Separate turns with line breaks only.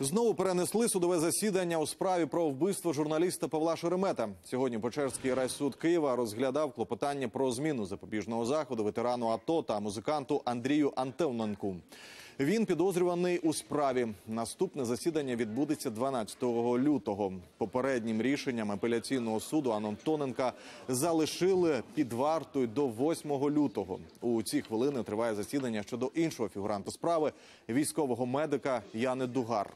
Знову перенесли судове засідання у справі про вбивство журналіста Павла Шеремета. Сьогодні Печерський райсуд Києва розглядав клопотання про зміну запобіжного заходу ветерану АТО та музиканту Андрію Антевненку. Він підозрюваний у справі. Наступне засідання відбудеться 12 лютого. Попереднім рішенням апеляційного суду Антоненка залишили під вартою до 8 лютого. У ці хвилини триває засідання щодо іншого фігуранта справи військового медика Яни Дугар.